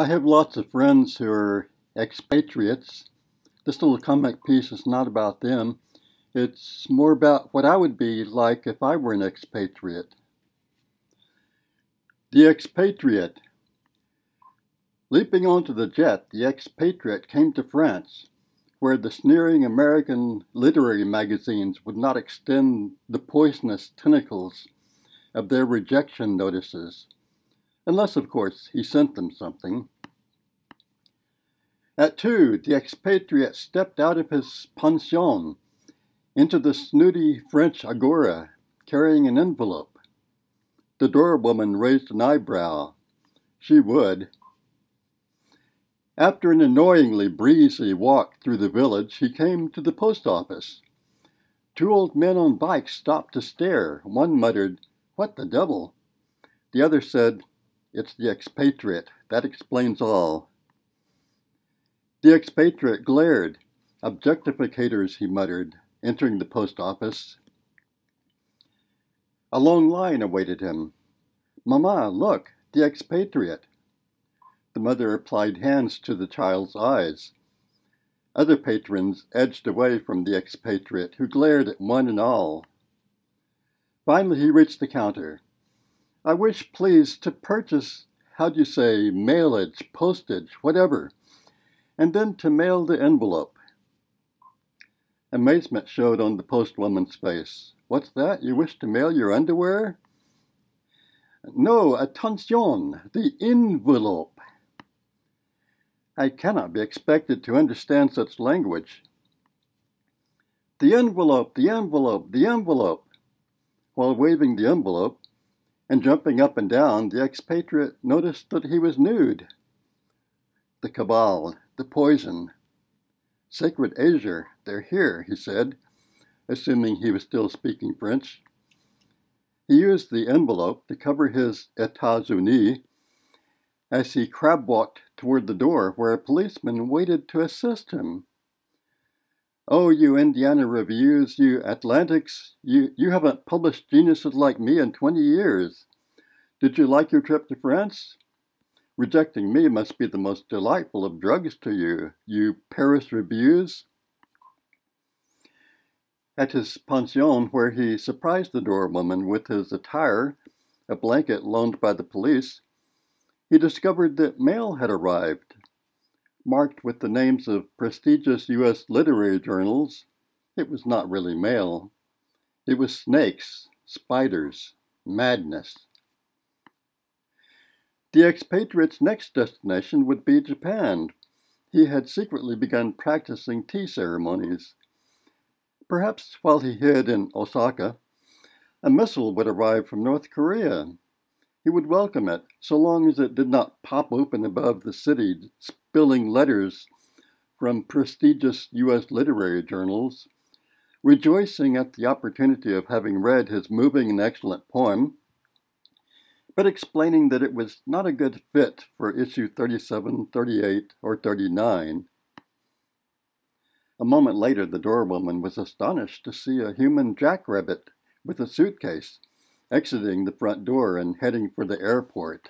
I have lots of friends who are expatriates. This little comic piece is not about them. It's more about what I would be like if I were an expatriate. The expatriate. Leaping onto the jet, the expatriate came to France, where the sneering American literary magazines would not extend the poisonous tentacles of their rejection notices unless, of course, he sent them something. At two, the expatriate stepped out of his pension into the snooty French agora, carrying an envelope. The doorwoman raised an eyebrow. She would. After an annoyingly breezy walk through the village, he came to the post office. Two old men on bikes stopped to stare. One muttered, What the devil? The other said, it's the expatriate. That explains all. The expatriate glared. Objectificators, he muttered, entering the post office. A long line awaited him. Mamma, look, the expatriate. The mother applied hands to the child's eyes. Other patrons edged away from the expatriate, who glared at one and all. Finally, he reached the counter. I wish, please, to purchase, how do you say, mailage, postage, whatever, and then to mail the envelope. Amazement showed on the postwoman's face. What's that? You wish to mail your underwear? No, attention, the envelope. I cannot be expected to understand such language. The envelope, the envelope, the envelope. While waving the envelope, and jumping up and down, the expatriate noticed that he was nude. The cabal, the poison. Sacred Azure, they're here, he said, assuming he was still speaking French. He used the envelope to cover his Etats-Unis as he crab walked toward the door where a policeman waited to assist him. Oh, you Indiana reviews, you Atlantics, you, you haven't published geniuses like me in 20 years. Did you like your trip to France? Rejecting me must be the most delightful of drugs to you, you Paris reviews. At his pension, where he surprised the doorwoman with his attire, a blanket loaned by the police, he discovered that mail had arrived marked with the names of prestigious U.S. literary journals, it was not really mail. It was snakes, spiders, madness. The expatriate's next destination would be Japan. He had secretly begun practicing tea ceremonies. Perhaps while he hid in Osaka, a missile would arrive from North Korea. He would welcome it, so long as it did not pop open above the city, spilling letters from prestigious U.S. literary journals, rejoicing at the opportunity of having read his moving and excellent poem, but explaining that it was not a good fit for issue 37, 38, or 39. A moment later, the doorwoman was astonished to see a human jackrabbit with a suitcase exiting the front door and heading for the airport.